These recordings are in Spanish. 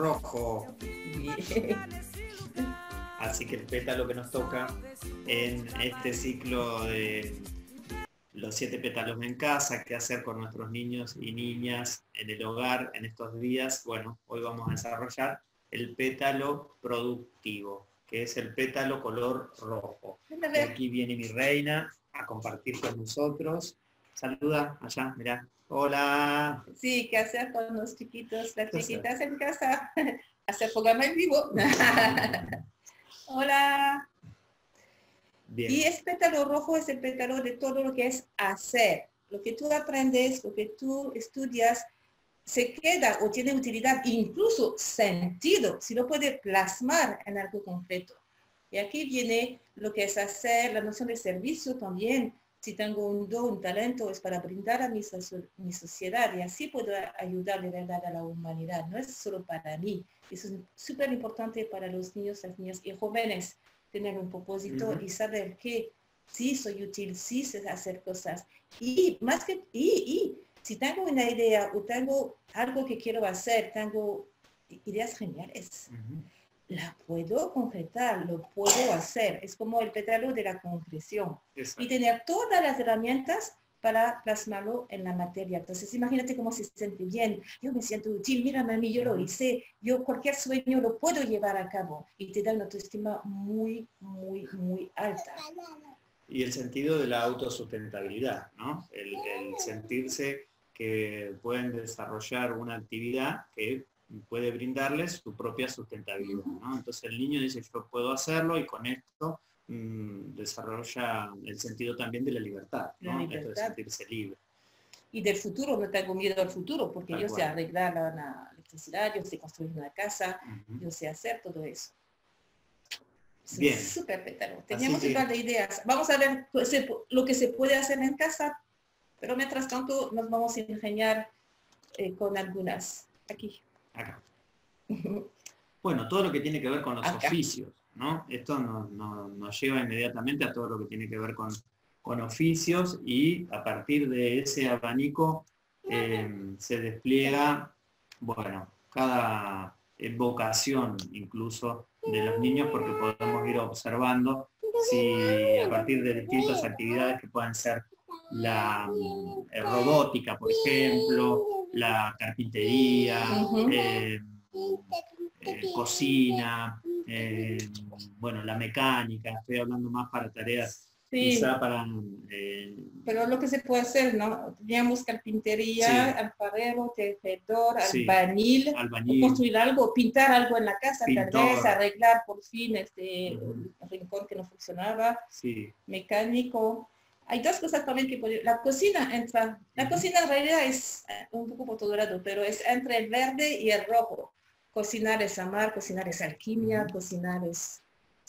rojo. Así que el pétalo que nos toca en este ciclo de los siete pétalos en casa, qué hacer con nuestros niños y niñas en el hogar en estos días. Bueno, hoy vamos a desarrollar el pétalo productivo, que es el pétalo color rojo. Y aquí viene mi reina a compartir con nosotros Saluda allá, mirá. Hola. Sí, ¿qué hacer con los chiquitos, las chiquitas en casa? Hacer programa en vivo. Hola. Y ese pétalo rojo es el pétalo de todo lo que es hacer. Lo que tú aprendes, lo que tú estudias, se queda o tiene utilidad, incluso sentido, si lo puede plasmar en algo concreto. Y aquí viene lo que es hacer, la noción de servicio también. Si tengo un don, un talento, es para brindar a mi, mi sociedad y así puedo ayudar de verdad a la humanidad. No es solo para mí. Eso es súper importante para los niños, las niñas y jóvenes tener un propósito y saber que sí soy útil, sí sé hacer cosas. Y más que, y, si tengo una idea o tengo algo que quiero hacer, tengo ideas geniales, la puedo concretar, lo puedo hacer. Es como el pétalo de la concreción. Y tener todas las herramientas para plasmarlo en la materia. Entonces, imagínate cómo se siente bien. Yo me siento útil, mira, mami, yo lo hice. Yo cualquier sueño lo puedo llevar a cabo. Y te da una autoestima muy, muy, muy alta. Y el sentido de la autosustentabilidad, ¿no? El, sentirse que pueden desarrollar una actividad que puede brindarles su propia sustentabilidad, ¿no? Entonces el niño dice, yo puedo hacerlo y con esto Mm, desarrolla el sentido también de la libertad, ¿no? de sentirse libre. Y del futuro, no tengo miedo al futuro, porque yo sé arreglar la, electricidad, yo sé construir una casa, yo sé hacer todo eso. Bien. Súper pétalo. Teníamos un par de ideas. Vamos a ver pues, lo que se puede hacer en casa, pero mientras tanto nos vamos a ingeniar eh, con algunas. Aquí. Acá. bueno, todo lo que tiene que ver con los oficios. Esto nos, lleva inmediatamente a todo lo que tiene que ver con, oficios y a partir de ese abanico eh, se despliega, bueno, cada vocación incluso de los niños porque podemos ir observando si a partir de distintas actividades que pueden ser la eh, robótica, por ejemplo, la carpintería, eh, cocina, eh, bueno, la mecánica, estoy hablando más para tareas Quizá para... Eh, Pero lo que se puede hacer, ¿no? Teníamos carpintería, alfarero, tejedor, albañil, construir algo, pintar algo en la casa, tal vez, arreglar por fin este rincón que no funcionaba, sí. mecánico. Hay dos cosas también que puede... La cocina entra... La cocina en realidad es eh, un poco fotodorado, pero es entre el verde y el rojo. Cocinar es amar, cocinar es alquimia, cocinar es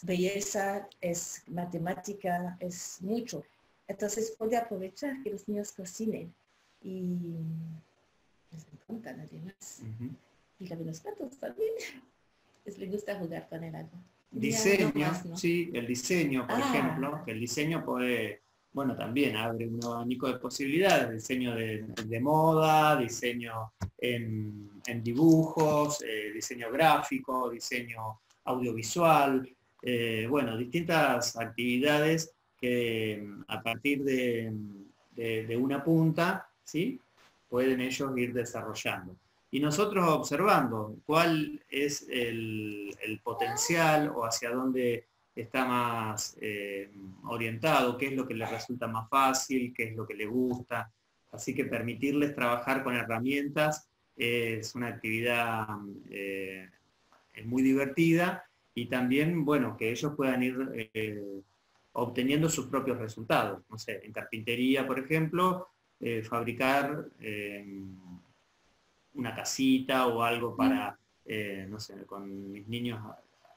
belleza, es matemática, es mucho. Entonces puede aprovechar que los niños cocinen y les encantan además. Y la de los gatos también. Les le gusta jugar con el agua. Diseño, sí, el diseño, por ah. ejemplo, el diseño puede bueno, también abre un abanico de posibilidades, diseño de, moda, diseño en, dibujos, eh, diseño gráfico, diseño audiovisual, eh, bueno, distintas actividades que a partir de, una punta, ¿sí? Pueden ellos ir desarrollando. Y nosotros observando cuál es el potencial o hacia dónde está más eh, orientado, qué es lo que le resulta más fácil, qué es lo que le gusta. Así que permitirles trabajar con herramientas es una actividad eh, muy divertida y también, bueno, que ellos puedan ir eh, obteniendo sus propios resultados. No sé, en carpintería, por ejemplo, fabricar una casita o algo para, no sé, con mis niños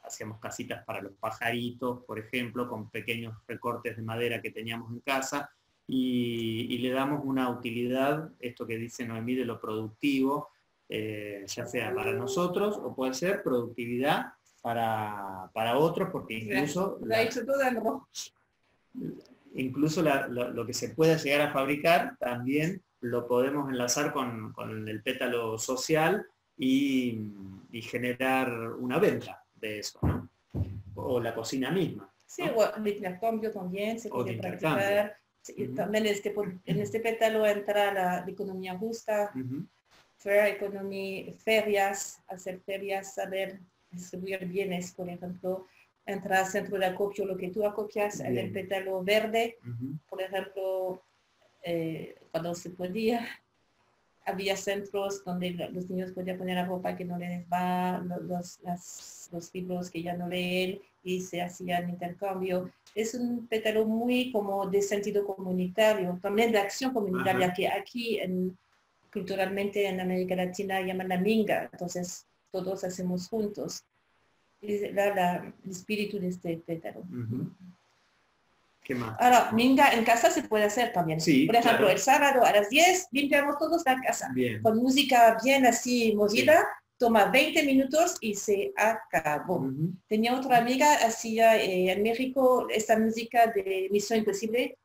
hacíamos casitas para los pajaritos, por ejemplo, con pequeños recortes de madera que teníamos en casa, y, le damos una utilidad, esto que dice Noemí de lo productivo, eh, ya sea para nosotros o puede ser productividad para, otros, porque incluso... incluso lo, que se pueda llegar a fabricar también lo podemos enlazar con, el pétalo social y generar una venta eso. o la cocina misma. Sí, o el intercambio también se puede practicar. También este, en este pétalo entra la, economía justa, fair economy, ferias, hacer ferias, saber distribuir bienes, por ejemplo, entra al centro de acopio lo que tú acopias en el pétalo verde, por ejemplo, eh, cuando se podía, había centros donde los niños podían poner la ropa que no les va, los, los libros que ya no leen y se hacían intercambio. Es un pétalo muy como de sentido comunitario, también de acción comunitaria, que aquí en, culturalmente en América Latina llaman la minga, entonces todos hacemos juntos. Es el espíritu de este pétalo. ¿Qué más? Ahora, minga en casa se puede hacer también. Por ejemplo, el sábado a las 10 limpiamos todos la casa. Con música bien así movida, toma 20 minutos y se acabó. Tenía otra amiga, hacía eh, en México esta música de Misión Imposible.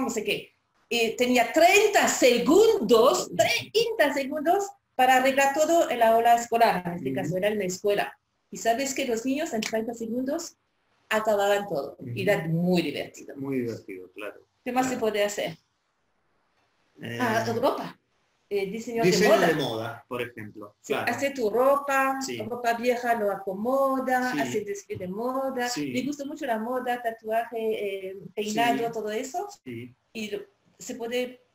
no sé qué. Y tenía 30 segundos, 30 segundos para arreglar todo en la ola escolar. En este caso era en la escuela. Y sabes que los niños en 30 segundos acababan todo. Y era muy divertido. Muy divertido, claro. ¿Qué más se puede hacer? Eh, ah, ropa. Eh, diseño, de, moda. por ejemplo. Hace tu ropa, ropa vieja lo acomoda, hace desfile de moda. Me gusta mucho la moda, tatuaje, eh, peinado, todo eso. Y se puede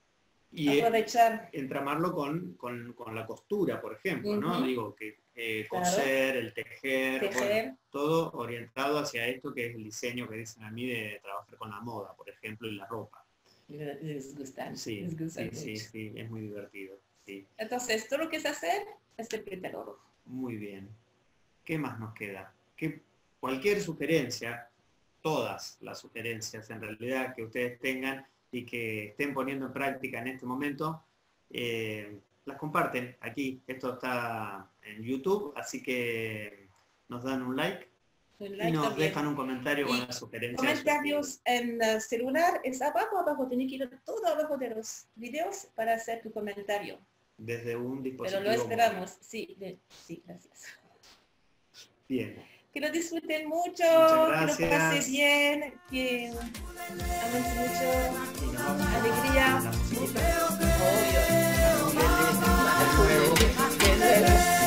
y aprovechar. Entramarlo con, con, con, la costura, por ejemplo, ¿no? Digo, que eh, coser, el tejer, todo orientado hacia esto que es el diseño que dicen a mí de trabajar con la moda, por ejemplo, y la ropa. Les. Sí, sí, sí, es muy divertido. Sí. Entonces, todo lo que es hacer es el oro. Muy bien. ¿Qué más nos queda? Que cualquier sugerencia, todas las sugerencias en realidad que ustedes tengan y que estén poniendo en práctica en este momento, eh, las comparten aquí. Esto está en YouTube, así que nos dan un like, y nos dejan un comentario con las sugerencias. Comentarios en el celular es abajo, abajo, tienes que ir todo abajo de los videos para hacer tu comentario. Desde un dispositivo. Pero lo esperamos, sí, sí, gracias. Bien que lo disfruten mucho, que lo pases bien, que ames mucho, alegría. Obvio.